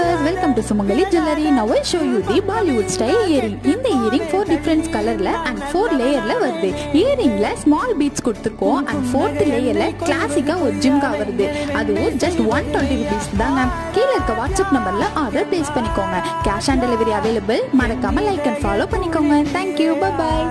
Viewers welcome to Sumangali jewellery now I show you the Bollywood style earring இந்த earring four different கலர்ல and four லேயர்ல வருது. இயரிங்ல small beads கொடுத்துருக்கோம் and fourth லேயர்ல கிளாசிக்கா ஒரு ஜிம்கா வருது. அதுவும் ஜஸ்ட் ஒன் டுவெண்ட்டி ருபீஸ் தாங்க கீழே இருக்க வாட்ஸ்அப் நம்பர்ல ஆர்டர் பிளேஸ் பண்ணிக்கோங்க. கேஷ் ஆன் டெலிவரி அவைலபிள் மறக்காம லைக் அண்ட் ஃபாலோ பண்ணிக்கோங்க. Thank you bye